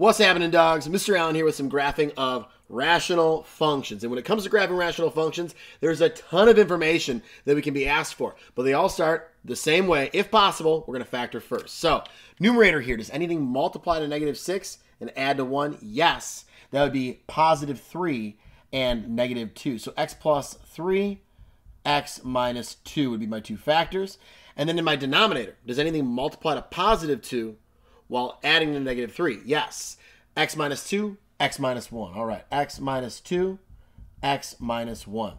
What's happening, dogs? Mr. Allen here with some graphing of rational functions. And when it comes to graphing rational functions, there's a ton of information that we can be asked for, but they all start the same way. If possible, we're going to factor first. So, numerator here, does anything multiply to negative 6 and add to 1? Yes. That would be positive 3 and negative 2. So, x plus 3, x minus 2 would be my two factors. And then in my denominator, does anything multiply to positive 2 while adding the negative 3. Yes. x minus 2, x minus 1. All right. x minus 2, x minus 1.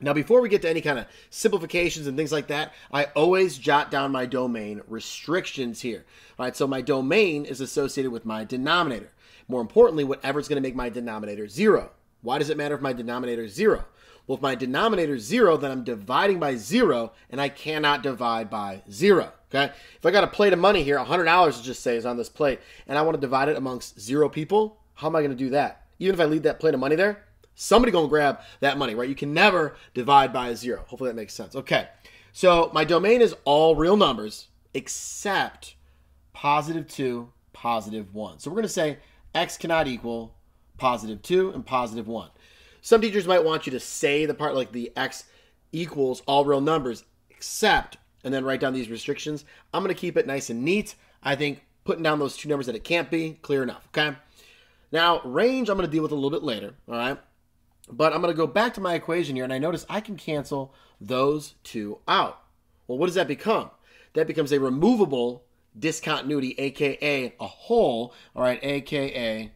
Now, before we get to any kind of simplifications and things like that, I always jot down my domain restrictions here. All right, so my domain is associated with my denominator. More importantly, whatever's going to make my denominator zero. Why does it matter if my denominator is zero? Well, if my denominator is zero, then I'm dividing by zero, and I cannot divide by zero. Okay. If I got a plate of money here, $100 just say is on this plate, and I want to divide it amongst zero people, how am I going to do that? Even if I leave that plate of money there, somebody going to grab that money, right? You can never divide by zero. Hopefully that makes sense. Okay. So my domain is all real numbers except positive 2, positive 1. So we're going to say x cannot equal positive 2 and positive 1. Some teachers might want you to say the part like the x equals all real numbers except and then write down these restrictions. I'm going to keep it nice and neat. I think putting down those two numbers that it can't be, clear enough, okay? Now, range I'm going to deal with a little bit later, all right? But I'm going to go back to my equation here, and I notice I can cancel those two out. Well, what does that become? That becomes a removable discontinuity, aka a hole, all right, aka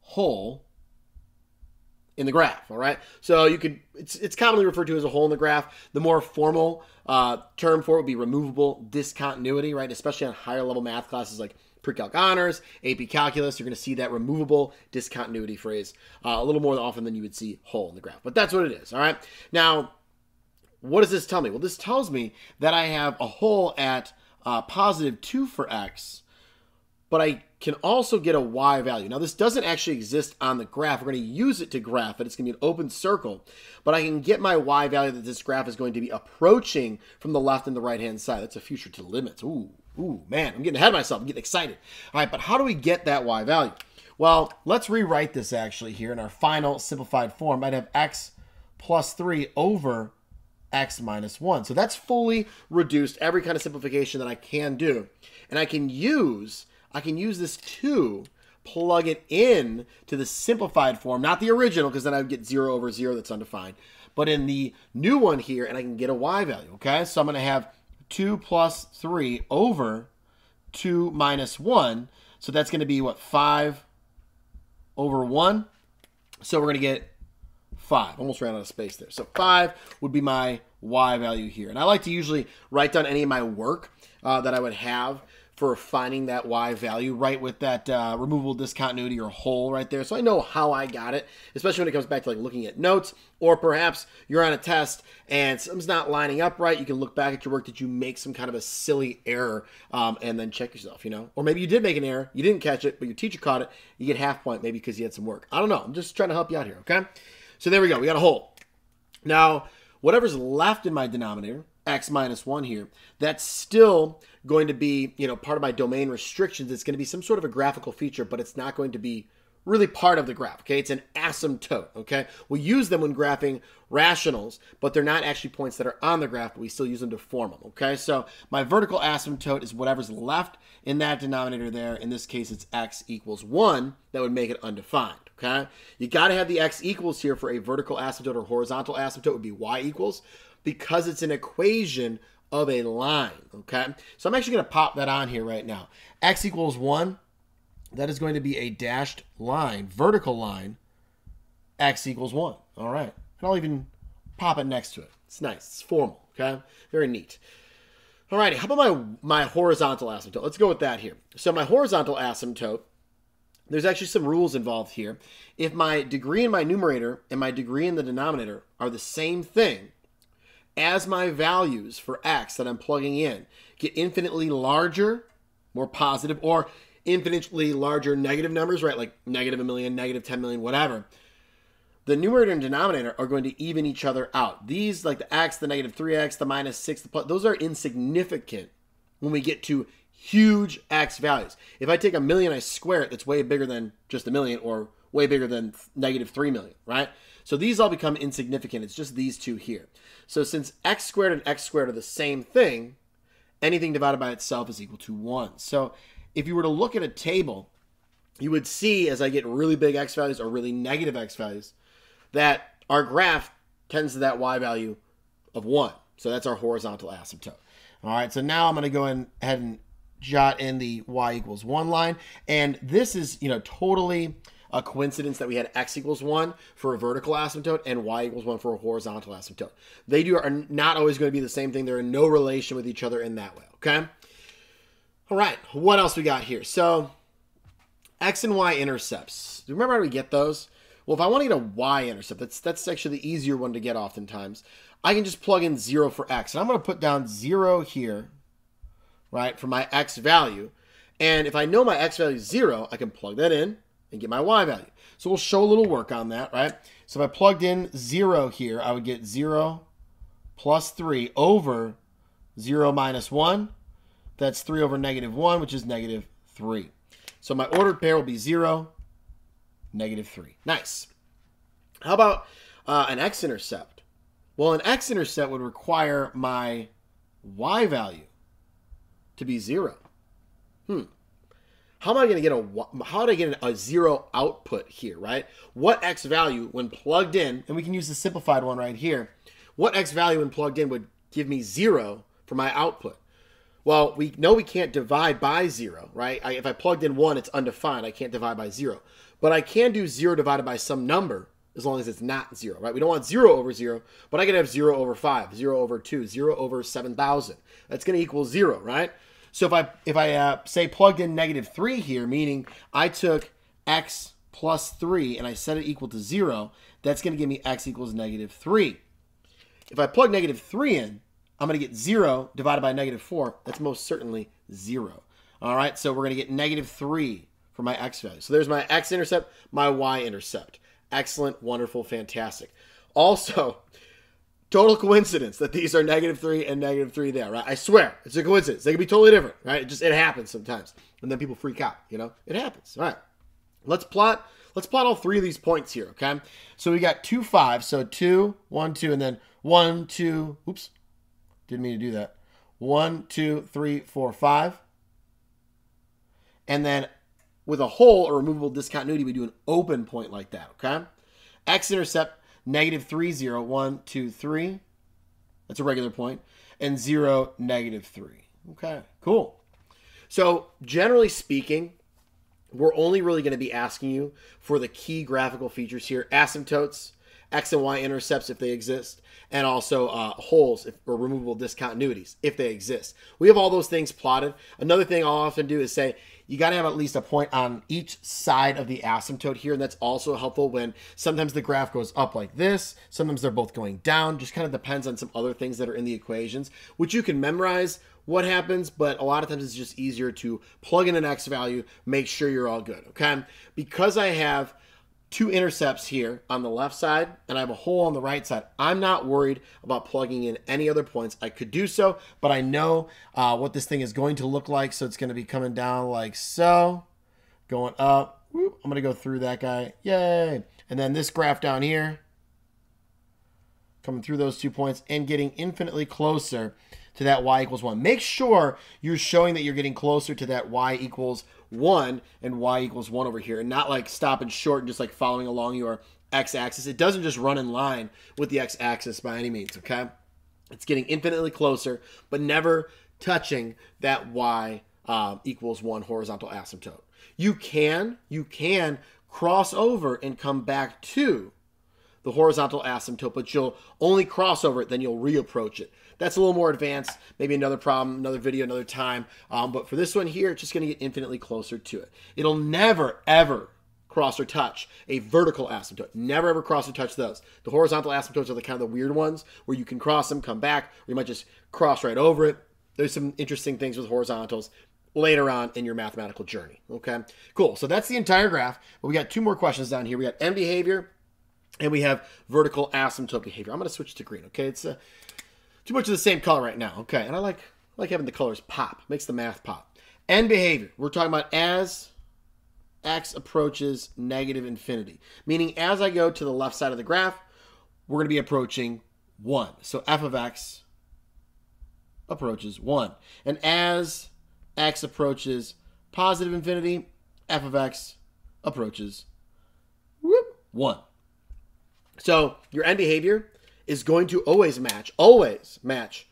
hole in the graph. All right. So you could it's it's commonly referred to as a hole in the graph. The more formal uh, term for it would be removable discontinuity, right? Especially on higher level math classes like pre-calc honors, AP calculus, you're going to see that removable discontinuity phrase uh, a little more often than you would see hole in the graph. But that's what it is. All right. Now, what does this tell me? Well, this tells me that I have a hole at uh, positive two for x, but I can also get a y value. Now, this doesn't actually exist on the graph. We're going to use it to graph it. It's going to be an open circle, but I can get my y value that this graph is going to be approaching from the left and the right-hand side. That's a future to limits. Ooh, ooh, man, I'm getting ahead of myself. I'm getting excited. All right, but how do we get that y value? Well, let's rewrite this actually here in our final simplified form. I'd have x plus 3 over x minus 1. So that's fully reduced, every kind of simplification that I can do. And I can use I can use this to plug it in to the simplified form, not the original, because then I would get 0 over 0 that's undefined, but in the new one here, and I can get a y value, okay? So I'm going to have 2 plus 3 over 2 minus 1. So that's going to be, what, 5 over 1? So we're going to get 5. Almost ran out of space there. So 5 would be my y value here. And I like to usually write down any of my work uh, that I would have for finding that y value right with that uh, removable discontinuity or hole right there. So I know how I got it, especially when it comes back to like looking at notes or perhaps you're on a test and something's not lining up right. You can look back at your work. Did you make some kind of a silly error um, and then check yourself, you know? Or maybe you did make an error, you didn't catch it, but your teacher caught it. You get half point maybe because you had some work. I don't know. I'm just trying to help you out here, okay? So there we go. We got a hole. Now, whatever's left in my denominator, x minus 1 here, that's still going to be, you know, part of my domain restrictions. It's going to be some sort of a graphical feature, but it's not going to be really part of the graph, okay? It's an asymptote, okay? We use them when graphing rationals, but they're not actually points that are on the graph, but we still use them to form them, okay? So my vertical asymptote is whatever's left in that denominator there. In this case, it's x equals 1. That would make it undefined, okay? You got to have the x equals here for a vertical asymptote or horizontal asymptote would be y equals because it's an equation of a line, okay? So I'm actually going to pop that on here right now. x equals 1, that is going to be a dashed line, vertical line, x equals 1. All right. And I'll even pop it next to it. It's nice. It's formal, okay? Very neat. All righty, how about my, my horizontal asymptote? Let's go with that here. So my horizontal asymptote, there's actually some rules involved here. If my degree in my numerator and my degree in the denominator are the same thing, as my values for x that I'm plugging in get infinitely larger, more positive, or infinitely larger negative numbers, right? Like negative a million, negative 10 million, whatever. The numerator and denominator are going to even each other out. These, like the x, the negative 3x, the minus 6, the plus, those are insignificant when we get to huge x values. If I take a million, I square it, that's way bigger than just a million or way bigger than negative 3 million, right? So these all become insignificant. It's just these two here. So since x squared and x squared are the same thing, anything divided by itself is equal to 1. So if you were to look at a table, you would see as I get really big x values or really negative x values that our graph tends to that y value of 1. So that's our horizontal asymptote. All right, so now I'm going to go ahead and jot in the y equals 1 line. And this is, you know, totally a coincidence that we had x equals 1 for a vertical asymptote and y equals 1 for a horizontal asymptote. They do are not always going to be the same thing. They're in no relation with each other in that way, okay? All right, what else we got here? So x and y intercepts. Do you remember how we get those? Well, if I want to get a y-intercept, that's that's actually the easier one to get oftentimes. I can just plug in 0 for x. And I'm going to put down 0 here, right, for my x value. And if I know my x value is 0, I can plug that in and get my y value. So we'll show a little work on that, right? So if I plugged in 0 here, I would get 0 plus 3 over 0 minus 1. That's 3 over negative 1, which is negative 3. So my ordered pair will be 0, negative 3. Nice. How about uh, an x-intercept? Well, an x-intercept would require my y value to be 0. Hmm. How am I going to get a how do I get a zero output here, right? What x value when plugged in, and we can use the simplified one right here. What x value when plugged in would give me 0 for my output? Well, we know we can't divide by 0, right? I, if I plugged in 1, it's undefined. I can't divide by 0. But I can do 0 divided by some number as long as it's not 0, right? We don't want 0 over 0, but I could have 0 over five, zero over two, zero over 7,000. That's going to equal 0, right? So if I, if I uh, say plugged in negative 3 here, meaning I took x plus 3 and I set it equal to 0, that's going to give me x equals negative 3. If I plug negative 3 in, I'm going to get 0 divided by negative 4. That's most certainly 0. All right, so we're going to get negative 3 for my x value. So there's my x-intercept, my y-intercept. Excellent, wonderful, fantastic. Also, total coincidence that these are negative 3 and negative 3 there, right? I swear, it's a coincidence. They can be totally different, right? It just it happens sometimes. And then people freak out, you know? It happens. All right. Let's plot let's plot all three of these points here, okay? So we got 2 5, so two one two, and then 1 2, oops. Didn't mean to do that. 1 2 3 4 5. And then with a hole or removable discontinuity, we do an open point like that, okay? X-intercept, negative 3, 0, 1, 2, 3. That's a regular point. And 0, negative 3. Okay, cool. So generally speaking, we're only really going to be asking you for the key graphical features here. Asymptotes, X and Y intercepts if they exist, and also uh, holes if, or removable discontinuities if they exist. We have all those things plotted. Another thing I'll often do is say, you got to have at least a point on each side of the asymptote here. And that's also helpful when sometimes the graph goes up like this. Sometimes they're both going down. Just kind of depends on some other things that are in the equations, which you can memorize what happens, but a lot of times it's just easier to plug in an x value, make sure you're all good, okay? Because I have two intercepts here on the left side and I have a hole on the right side. I'm not worried about plugging in any other points. I could do so, but I know uh, what this thing is going to look like. So it's going to be coming down like so, going up. Whoop, I'm going to go through that guy. Yay. And then this graph down here, coming through those two points and getting infinitely closer to that y equals 1. Make sure you're showing that you're getting closer to that y equals 1 and y equals 1 over here and not like stopping short and just like following along your x-axis. It doesn't just run in line with the x-axis by any means, okay? It's getting infinitely closer, but never touching that y um, equals 1 horizontal asymptote. You can, you can cross over and come back to the horizontal asymptote, but you'll only cross over it, then you'll reapproach it. That's a little more advanced. Maybe another problem, another video, another time. Um, but for this one here, it's just going to get infinitely closer to it. It'll never, ever cross or touch a vertical asymptote. Never ever cross or touch those. The horizontal asymptotes are the kind of the weird ones where you can cross them, come back, or you might just cross right over it. There's some interesting things with horizontals later on in your mathematical journey. Okay, cool. So that's the entire graph. But we got two more questions down here. We got end behavior and we have vertical asymptote behavior. I'm going to switch to green. Okay, it's uh, too much of the same color right now. Okay, and I like I like having the colors pop. Makes the math pop. End behavior. We're talking about as x approaches negative infinity. Meaning as I go to the left side of the graph, we're going to be approaching 1. So f of x approaches 1. And as x approaches positive infinity, f of x approaches whoop, 1. So your end behavior is going to always match, always match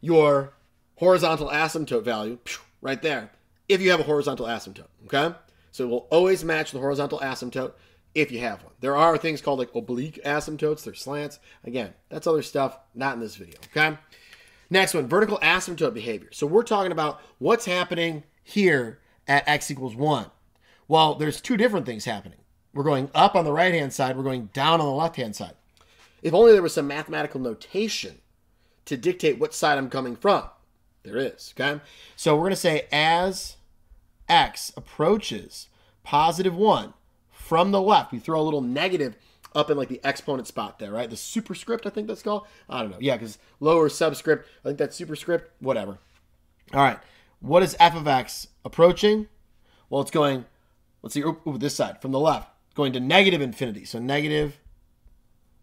your horizontal asymptote value right there if you have a horizontal asymptote, okay? So it will always match the horizontal asymptote if you have one. There are things called like oblique asymptotes, they're slants. Again, that's other stuff, not in this video, okay? Next one, vertical asymptote behavior. So we're talking about what's happening here at x equals 1. Well, there's two different things happening. We're going up on the right-hand side, we're going down on the left-hand side. If only there was some mathematical notation to dictate what side I'm coming from. There is, okay? So we're going to say as x approaches positive 1 from the left, we throw a little negative up in like the exponent spot there, right? The superscript, I think that's called. I don't know. Yeah, because lower subscript, I think that's superscript, whatever. All right. What is f of x approaching? Well, it's going, let's see, ooh, ooh, this side from the left, going to negative infinity. So negative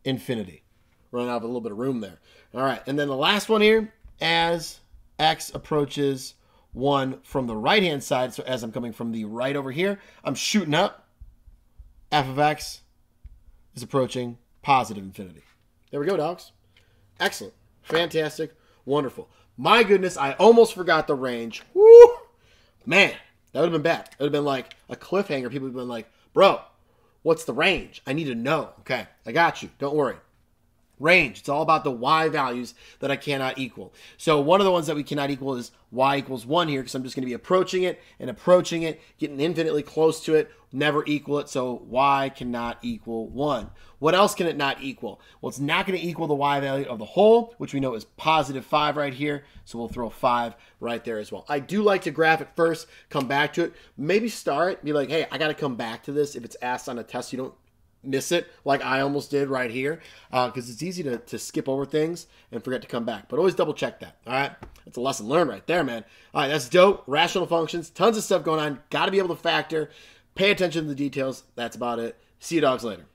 infinity. Running out of a little bit of room there. All right. And then the last one here, as x approaches 1 from the right-hand side, so as I'm coming from the right over here, I'm shooting up. f of x is approaching positive infinity. There we go, dogs. Excellent. Fantastic. Wonderful. My goodness, I almost forgot the range. Woo! Man, that would have been bad. It would have been like a cliffhanger. People would have been like, bro, what's the range? I need to know. Okay, I got you. Don't worry range. It's all about the y values that I cannot equal. So one of the ones that we cannot equal is y equals 1 here because I'm just going to be approaching it and approaching it, getting infinitely close to it, never equal it. So y cannot equal 1. What else can it not equal? Well, it's not going to equal the y value of the hole, which we know is positive 5 right here. So we'll throw 5 right there as well. I do like to graph it first, come back to it. Maybe start, be like, hey, I got to come back to this. If it's asked on a test you don't miss it like I almost did right here because uh, it's easy to, to skip over things and forget to come back. But always double check that. All right. That's a lesson learned right there, man. All right. That's dope. Rational functions, tons of stuff going on. Got to be able to factor, pay attention to the details. That's about it. See you dogs later.